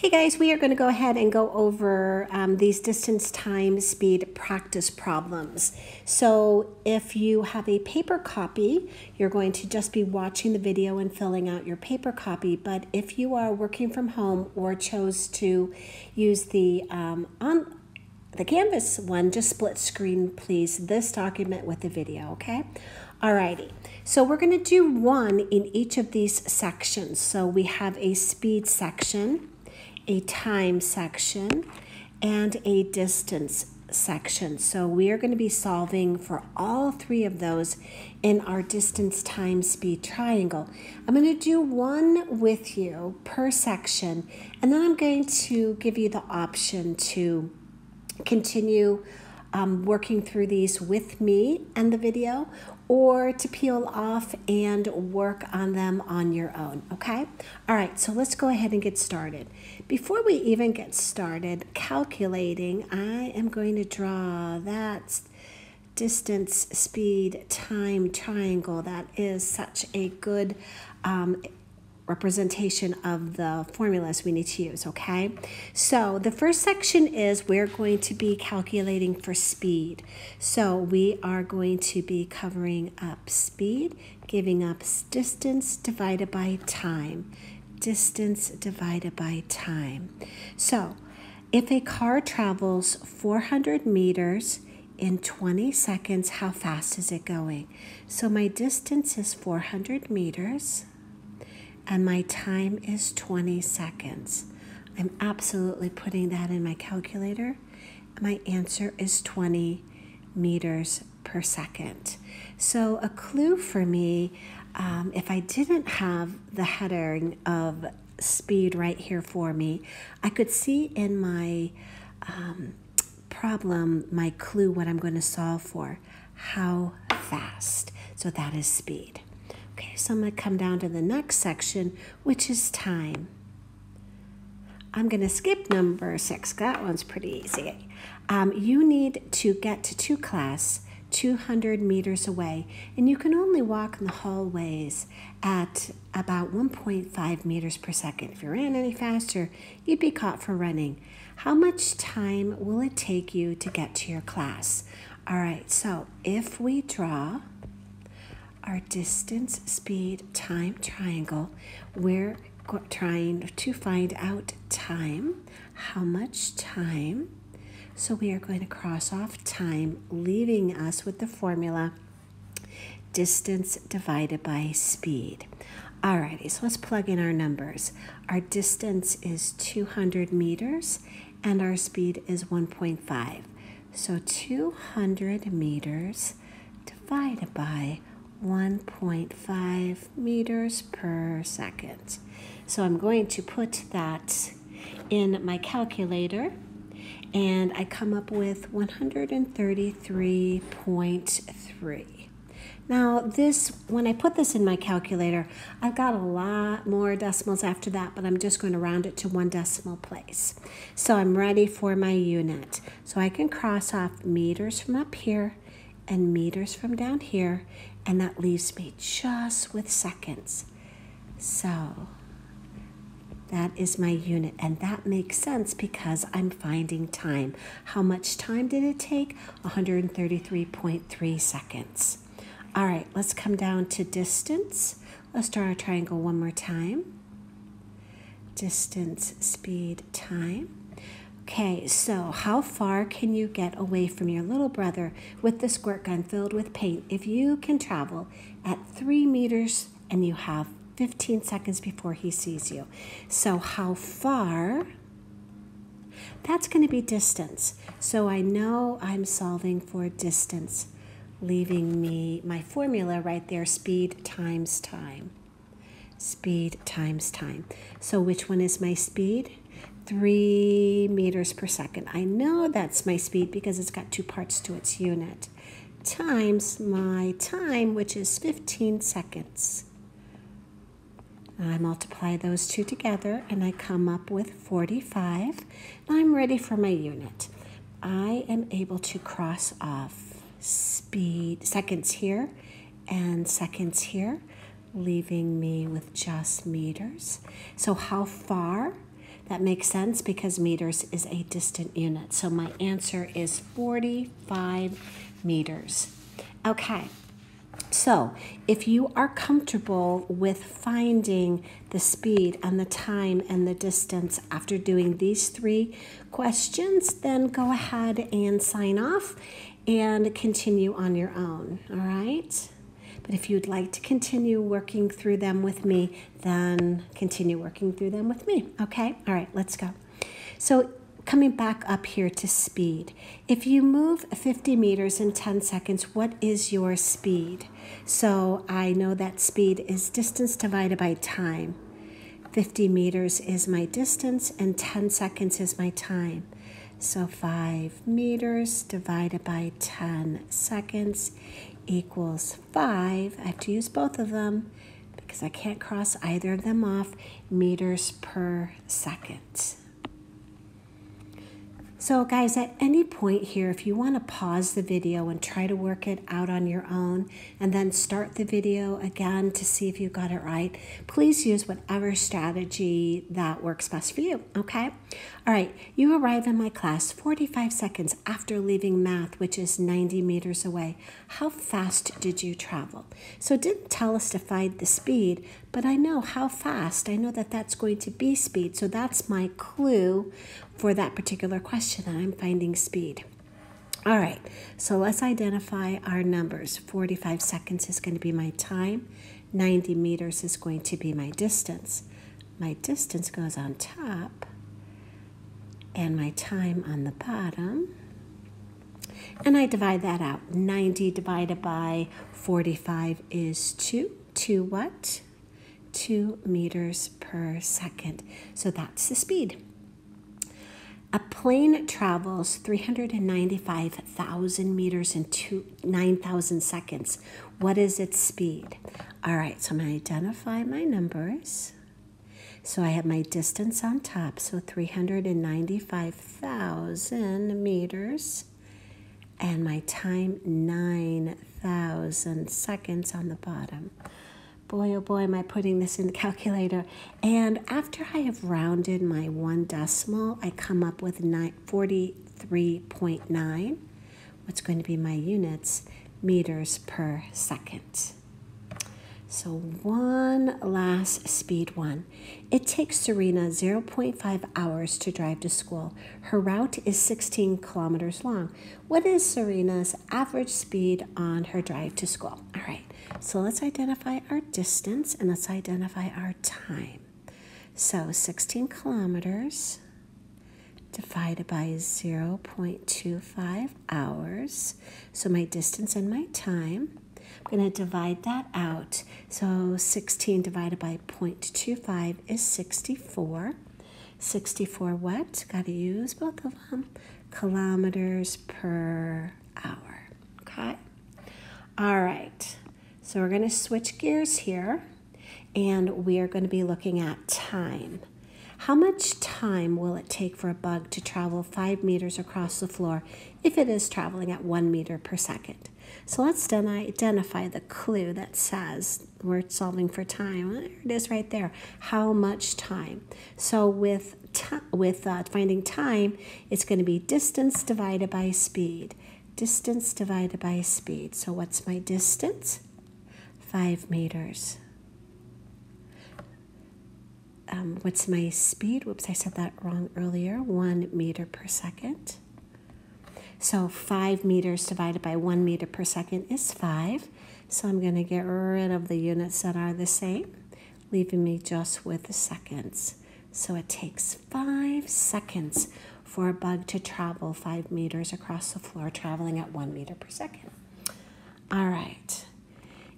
Hey guys, we are going to go ahead and go over um, these distance, time, speed practice problems. So if you have a paper copy, you're going to just be watching the video and filling out your paper copy. But if you are working from home or chose to use the um, on the Canvas one, just split screen, please, this document with the video, okay? Alrighty, so we're going to do one in each of these sections. So we have a speed section, a time section, and a distance section. So we are going to be solving for all three of those in our distance time speed triangle. I'm going to do one with you per section, and then I'm going to give you the option to continue um, working through these with me and the video or to peel off and work on them on your own, okay? All right, so let's go ahead and get started. Before we even get started calculating, I am going to draw that distance, speed, time triangle. That is such a good um, representation of the formulas we need to use, okay? So the first section is we're going to be calculating for speed. So we are going to be covering up speed, giving up distance divided by time. Distance divided by time. So if a car travels 400 meters in 20 seconds, how fast is it going? So my distance is 400 meters and my time is 20 seconds. I'm absolutely putting that in my calculator. My answer is 20 meters per second. So, a clue for me, um, if I didn't have the heading of speed right here for me, I could see in my um, problem, my clue, what I'm going to solve for. How fast. So, that is speed. Okay, so I'm going to come down to the next section, which is time. I'm going to skip number six. That one's pretty easy. Um, you need to get to, class 200 meters away, and you can only walk in the hallways at about 1.5 meters per second. If you ran any faster, you'd be caught for running. How much time will it take you to get to your class? All right, so if we draw our distance, speed, time triangle, we're trying to find out time, how much time. So we are going to cross off time, leaving us with the formula distance divided by speed. Alrighty, so let's plug in our numbers. Our distance is 200 meters and our speed is 1.5. So 200 meters divided by 1.5 meters per second. So I'm going to put that in my calculator and I come up with 133.3. Now this, when I put this in my calculator, I've got a lot more decimals after that, but I'm just going to round it to one decimal place. So I'm ready for my unit. So I can cross off meters from up here and meters from down here, and that leaves me just with seconds. So that is my unit, and that makes sense because I'm finding time. How much time did it take? 133.3 seconds. All right, let's come down to distance. Let's draw our triangle one more time. Distance, speed, time. Okay, so how far can you get away from your little brother with the squirt gun filled with paint if you can travel at three meters and you have 15 seconds before he sees you? So, how far? That's going to be distance. So, I know I'm solving for distance, leaving me my formula right there speed times time. Speed times time. So, which one is my speed? Three meters per second. I know that's my speed because it's got two parts to its unit, times my time, which is 15 seconds. I multiply those two together and I come up with 45. I'm ready for my unit. I am able to cross off speed, seconds here and seconds here, leaving me with just meters. So how far That makes sense because meters is a distant unit. So my answer is 45 meters. Okay. So, if you are comfortable with finding the speed and the time and the distance after doing these three questions, then go ahead and sign off and continue on your own. All right? But if you'd like to continue working through them with me, then continue working through them with me. Okay? All right, let's go. So, coming back up here to speed. If you move 50 meters in 10 seconds, what is your speed? So I know that speed is distance divided by time. 50 meters is my distance and 10 seconds is my time. So 5 meters divided by 10 seconds equals 5. I have to use both of them because I can't cross either of them off meters per second. So guys, at any point here, if you want to pause the video and try to work it out on your own and then start the video again to see if you got it right, please use whatever strategy that works best for you, okay? All right, you arrive in my class 45 seconds after leaving math, which is 90 meters away. How fast did you travel? So it didn't tell us to find the speed, but I know how fast. I know that that's going to be speed, so that's my clue for that particular question that I'm finding speed. All right, so let's identify our numbers. 45 seconds is going to be my time. 90 meters is going to be my distance. My distance goes on top and my time on the bottom. And I divide that out. 90 divided by 45 is 2. 2 what? 2 meters per second. So that's the speed. A plane travels 395,000 meters in 9,000 seconds. What is its speed? All right, so I'm going to identify my numbers. So I have my distance on top, so 395,000 meters, and my time 9,000 seconds on the bottom boy, oh boy, am I putting this in the calculator. And after I have rounded my one decimal, I come up with 43.9. What's going to be my units? Meters per second. So one last speed one. It takes Serena 0.5 hours to drive to school. Her route is 16 kilometers long. What is Serena's average speed on her drive to school? All right. So let's identify our distance and let's identify our time. So 16 kilometers divided by 0.25 hours. So my distance and my time. I'm going to divide that out. So 16 divided by 0.25 is 64. 64 what? Got to use both of them. Kilometers per hour. Okay? All right. So we're going to switch gears here and we are going to be looking at time. How much time will it take for a bug to travel five meters across the floor if it is traveling at one meter per second? So let's identify the clue that says we're solving for time. There it is right there. How much time? So with with uh, finding time, it's going to be distance divided by speed. Distance divided by speed. So what's my distance? Five meters. Um, what's my speed? Whoops, I said that wrong earlier. One meter per second. So five meters divided by one meter per second is five. So I'm going to get rid of the units that are the same, leaving me just with the seconds. So it takes five seconds for a bug to travel five meters across the floor, traveling at one meter per second. All right.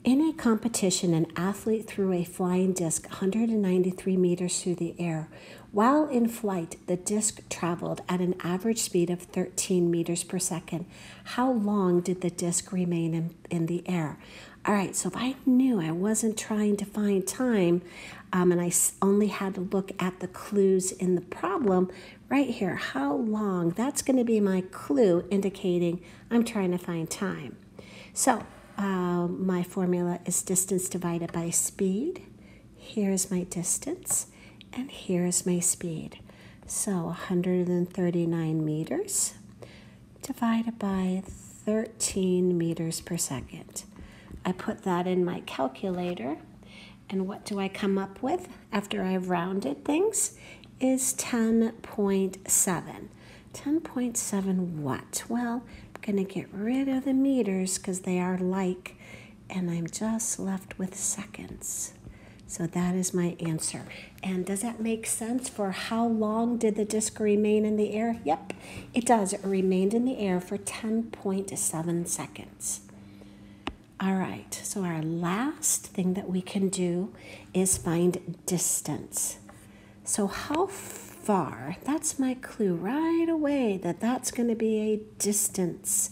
In a competition, an athlete threw a flying disc 193 meters through the air. While in flight, the disc traveled at an average speed of 13 meters per second. How long did the disc remain in, in the air? All right, so if I knew I wasn't trying to find time um, and I only had to look at the clues in the problem, right here, how long, that's going to be my clue indicating I'm trying to find time. So uh, my formula is distance divided by speed. Here's my distance, and here's my speed. So 139 meters divided by 13 meters per second. I put that in my calculator. And what do I come up with after I've rounded things? Is 10.7. 10.7 what? Well, going to get rid of the meters because they are like, and I'm just left with seconds. So that is my answer. And does that make sense for how long did the disk remain in the air? Yep, it does. It remained in the air for 10.7 seconds. All right, so our last thing that we can do is find distance. So how far, that's my clue right away that that's going to be a distance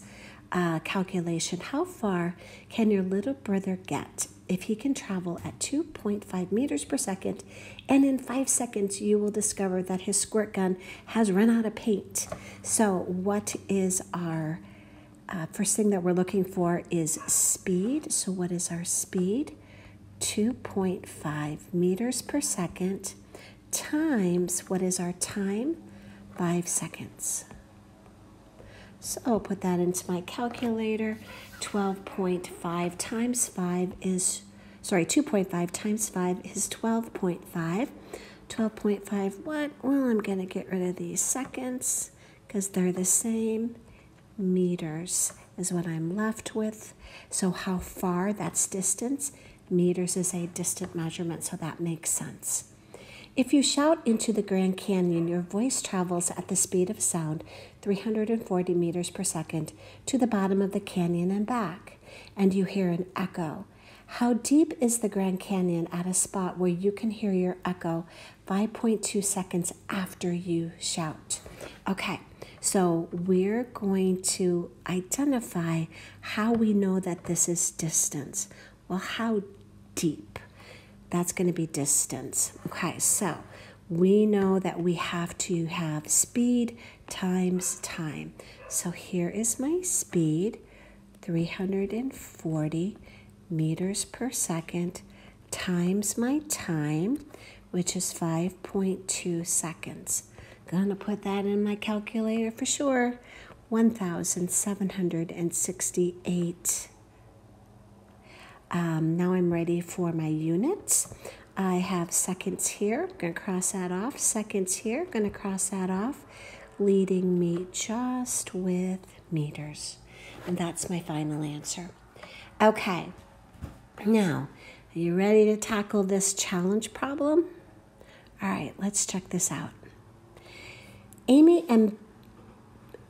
uh, calculation. How far can your little brother get if he can travel at 2.5 meters per second, and in five seconds you will discover that his squirt gun has run out of paint. So, what is our uh, first thing that we're looking for is speed. So, what is our speed? 2.5 meters per second times what is our time? Five seconds. So I'll put that into my calculator. 12.5 times 5 is, sorry, 2.5 times 5 is 12.5. 12.5, what? Well, I'm going to get rid of these seconds because they're the same. Meters is what I'm left with. So how far, that's distance. Meters is a distant measurement, so that makes sense. If you shout into the Grand Canyon, your voice travels at the speed of sound, 340 meters per second, to the bottom of the canyon and back, and you hear an echo. How deep is the Grand Canyon at a spot where you can hear your echo 5.2 seconds after you shout? Okay, so we're going to identify how we know that this is distance. Well, how deep? That's going to be distance. Okay, so we know that we have to have speed times time. So here is my speed 340 meters per second times my time, which is 5.2 seconds. Gonna put that in my calculator for sure. 1,768 um, now I'm ready for my units. I have seconds here, gonna cross that off. Seconds here, gonna cross that off, leading me just with meters. And that's my final answer. Okay, now, are you ready to tackle this challenge problem? All right, let's check this out. Amy and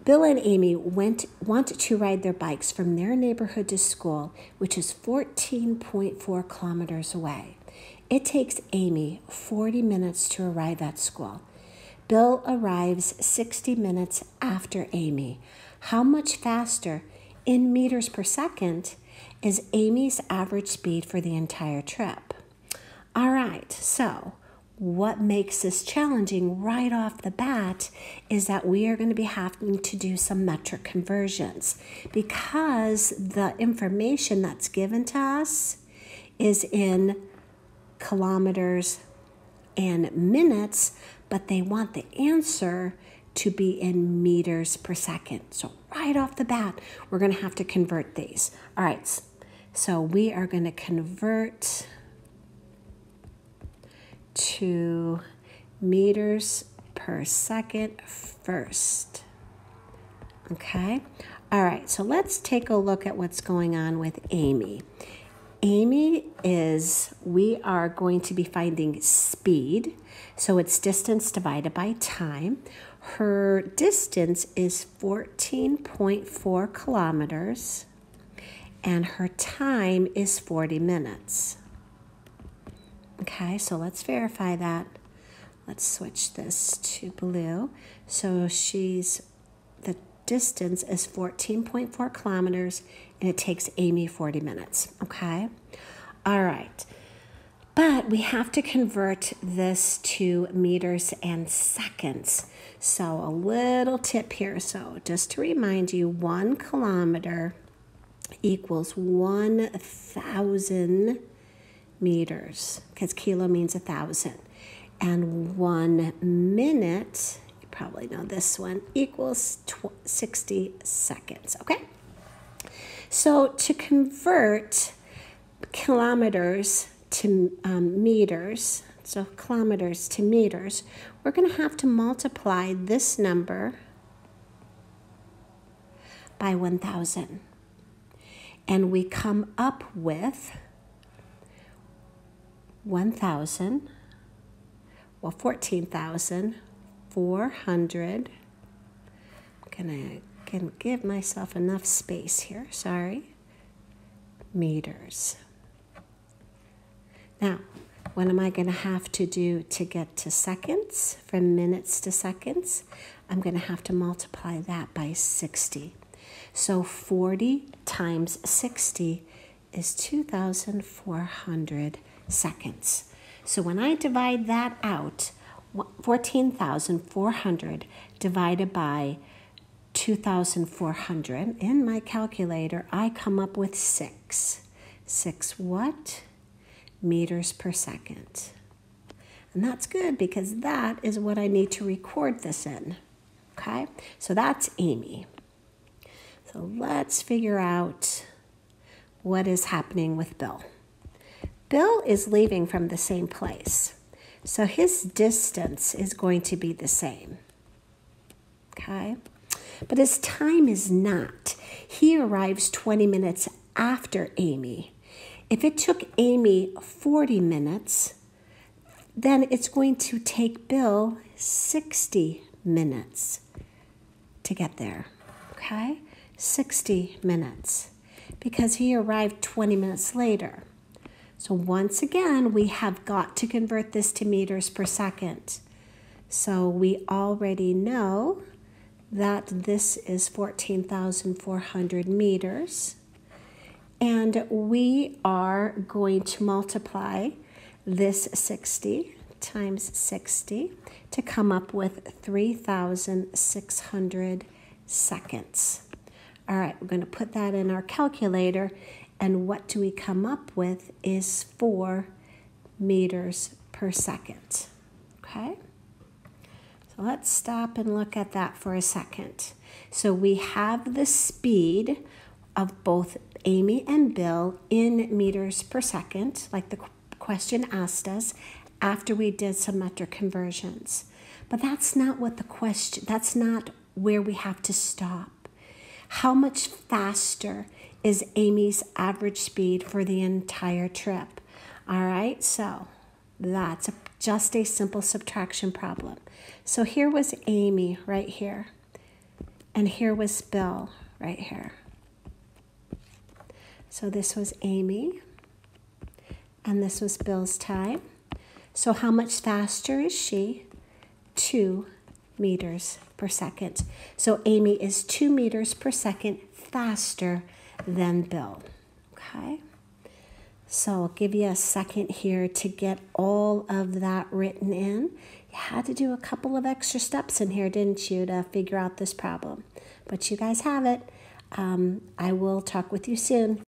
Bill and Amy went want to ride their bikes from their neighborhood to school, which is 14.4 kilometers away. It takes Amy 40 minutes to arrive at school. Bill arrives 60 minutes after Amy. How much faster in meters per second is Amy's average speed for the entire trip? All right, so what makes this challenging right off the bat is that we are going to be having to do some metric conversions because the information that's given to us is in kilometers and minutes, but they want the answer to be in meters per second. So, right off the bat, we're going to have to convert these. All right, so we are going to convert to meters per second first. Okay, all right, so let's take a look at what's going on with Amy. Amy is, we are going to be finding speed, so it's distance divided by time. Her distance is 14.4 kilometers, and her time is 40 minutes. Okay, so let's verify that. Let's switch this to blue. So she's, the distance is 14.4 kilometers and it takes Amy 40 minutes. Okay, all right. But we have to convert this to meters and seconds. So a little tip here. So just to remind you, one kilometer equals 1,000 meters because kilo means a thousand. And one minute, you probably know this one, equals 60 seconds, okay? So to convert kilometers to um, meters, so kilometers to meters, we're going to have to multiply this number by 1,000. And we come up with 1,000, well, 14,400. Can going to give myself enough space here, sorry, meters. Now, what am I going to have to do to get to seconds, from minutes to seconds? I'm going to have to multiply that by 60. So 40 times 60 is 2,400 seconds. So when I divide that out, 14,400 divided by 2,400, in my calculator, I come up with six. Six what? Meters per second. And that's good because that is what I need to record this in. Okay, so that's Amy. So let's figure out what is happening with Bill. Bill is leaving from the same place. So his distance is going to be the same. Okay? But his time is not. He arrives 20 minutes after Amy. If it took Amy 40 minutes, then it's going to take Bill 60 minutes to get there. Okay? 60 minutes because he arrived 20 minutes later. So once again, we have got to convert this to meters per second. So we already know that this is 14,400 meters. And we are going to multiply this 60 times 60 to come up with 3,600 seconds. All right, we're going to put that in our calculator and what do we come up with is 4 meters per second. Okay? So let's stop and look at that for a second. So we have the speed of both Amy and Bill in meters per second, like the question asked us, after we did some metric conversions. But that's not what the question, that's not where we have to stop. How much faster is Amy's average speed for the entire trip. All right, so that's a, just a simple subtraction problem. So here was Amy right here, and here was Bill right here. So this was Amy, and this was Bill's time. So how much faster is she? Two meters per second. So Amy is two meters per second faster then Bill. Okay? So I'll give you a second here to get all of that written in. You had to do a couple of extra steps in here, didn't you, to figure out this problem? But you guys have it. Um, I will talk with you soon.